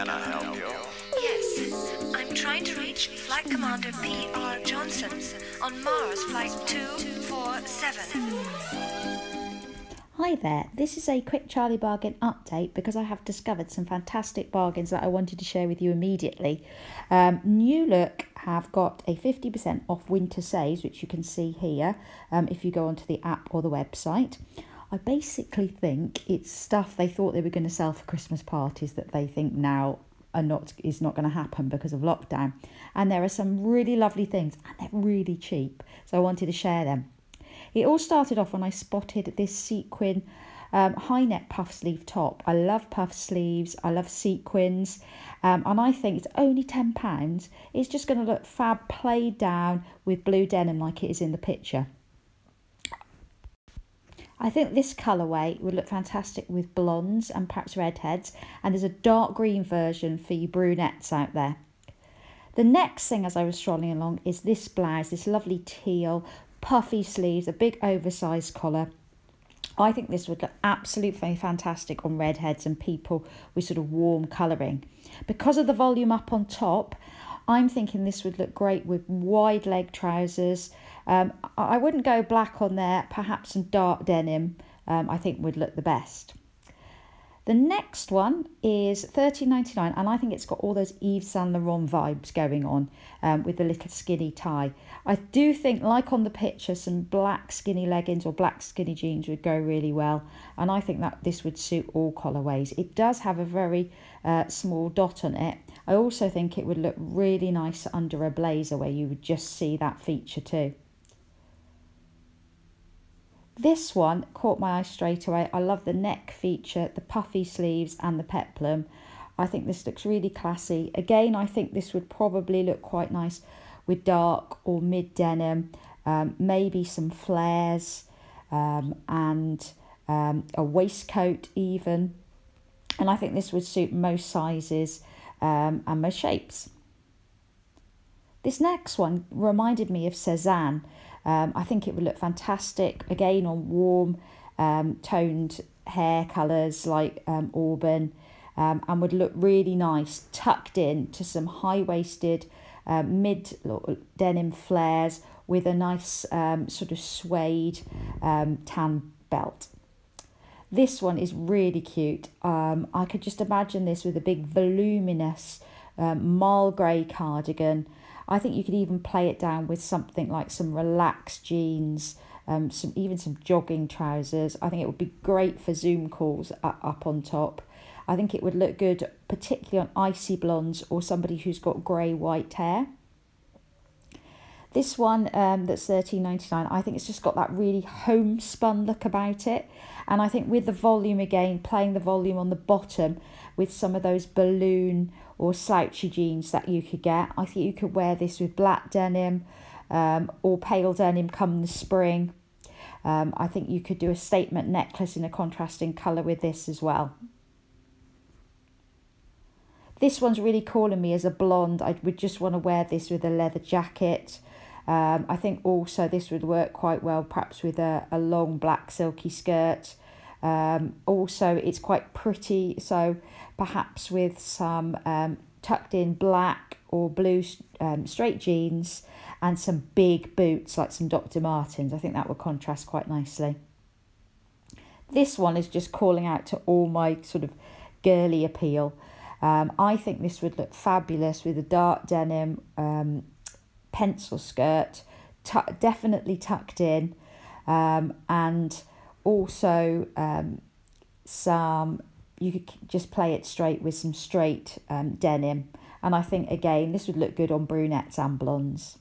Can I help you? Yes, I'm trying to reach Flight Commander P.R. Johnson on Mars Flight 247. Hi there, this is a quick Charly Bargain update because I have discovered some fantastic bargains that I wanted to share with you immediately. Um, New Look have got a 50% off winter saves, which you can see here um, if you go onto the app or the website. I basically think it's stuff they thought they were going to sell for Christmas parties that they think now are not is not going to happen because of lockdown. And there are some really lovely things and they're really cheap. So I wanted to share them. It all started off when I spotted this sequin um, high neck puff sleeve top. I love puff sleeves, I love sequins, um, and I think it's only £10. It's just going to look fab played down with blue denim like it is in the picture. I think this colourway would look fantastic with blondes and perhaps redheads, and there's a dark green version for you brunettes out there. The next thing as I was strolling along is this blouse, this lovely teal, puffy sleeves, a big oversized collar. I think this would look absolutely fantastic on redheads and people with sort of warm colouring. Because of the volume up on top, I'm thinking this would look great with wide leg trousers, um, I wouldn't go black on there, perhaps some dark denim um, I think would look the best. The next one is thirteen ninety nine, and I think it's got all those Yves Saint Laurent vibes going on um, with the little skinny tie. I do think, like on the picture, some black skinny leggings or black skinny jeans would go really well, and I think that this would suit all colorways. It does have a very uh, small dot on it. I also think it would look really nice under a blazer where you would just see that feature too. This one caught my eye straight away. I love the neck feature, the puffy sleeves and the peplum. I think this looks really classy. Again, I think this would probably look quite nice with dark or mid denim, um, maybe some flares um, and um, a waistcoat even. And I think this would suit most sizes um, and most shapes. This next one reminded me of Cezanne. Um, I think it would look fantastic again on warm um, toned hair colours like um, auburn um, and would look really nice tucked in to some high waisted uh, mid denim flares with a nice um, sort of suede um, tan belt. This one is really cute. Um, I could just imagine this with a big voluminous um, marl grey cardigan I think you could even play it down with something like some relaxed jeans, um, some even some jogging trousers. I think it would be great for Zoom calls up on top. I think it would look good, particularly on icy blondes or somebody who's got grey white hair. This one um, that's thirteen ninety nine, I think it's just got that really homespun look about it. And I think with the volume again, playing the volume on the bottom with some of those balloon or slouchy jeans that you could get. I think you could wear this with black denim um, or pale denim come the spring. Um, I think you could do a statement necklace in a contrasting colour with this as well. This one's really calling me as a blonde. I would just want to wear this with a leather jacket. Um, I think also this would work quite well perhaps with a, a long black silky skirt. Um, also, it's quite pretty, so perhaps with some um, tucked in black or blue um, straight jeans and some big boots like some Dr. Martens. I think that would contrast quite nicely. This one is just calling out to all my sort of girly appeal. Um, I think this would look fabulous with a dark denim um, pencil skirt, definitely tucked in, um, and also um, some, you could just play it straight with some straight um, denim. And I think, again, this would look good on brunettes and blondes.